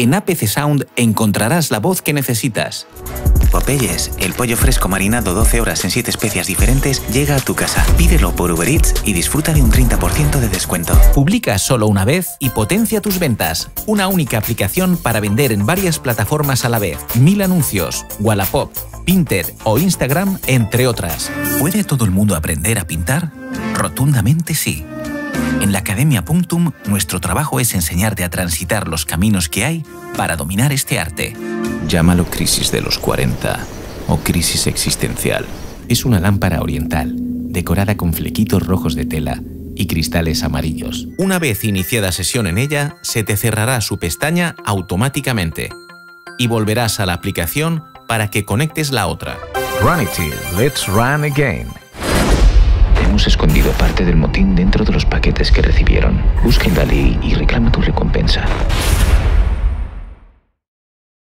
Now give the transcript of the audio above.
En APC Sound encontrarás la voz que necesitas. Popeyes, el pollo fresco marinado 12 horas en 7 especias diferentes, llega a tu casa. Pídelo por Uber Eats y disfruta de un 30% de descuento. Publica solo una vez y potencia tus ventas. Una única aplicación para vender en varias plataformas a la vez. Mil anuncios, Wallapop, Pinter o Instagram, entre otras. ¿Puede todo el mundo aprender a pintar? Rotundamente sí. En la Academia Punctum, nuestro trabajo es enseñarte a transitar los caminos que hay para dominar este arte. Llámalo crisis de los 40 o crisis existencial. Es una lámpara oriental, decorada con flequitos rojos de tela y cristales amarillos. Una vez iniciada sesión en ella, se te cerrará su pestaña automáticamente y volverás a la aplicación para que conectes la otra. Runity, let's run again. Hemos escondido parte del motín dentro de los paquetes que recibieron. Busca en Dalí y.